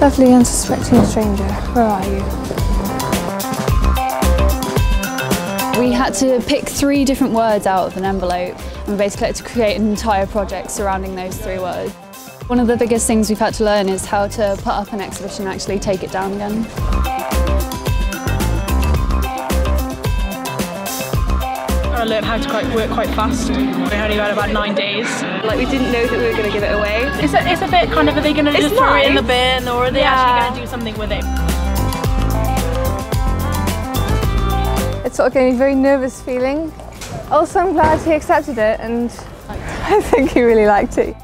Lovely unsuspecting stranger, where are you? We had to pick three different words out of an envelope and we basically had to create an entire project surrounding those three words. One of the biggest things we've had to learn is how to put up an exhibition and actually take it down again. I learned how to quite work quite fast. We only got about nine days. Like we didn't know that we were going to give it away. It's a, it's a bit kind of, are they going to just throw it in the bin or are they Yeah. actually going to do something with it? It sort of gave me a very nervous feeling. Also, I'm glad he accepted it and I think he really liked it.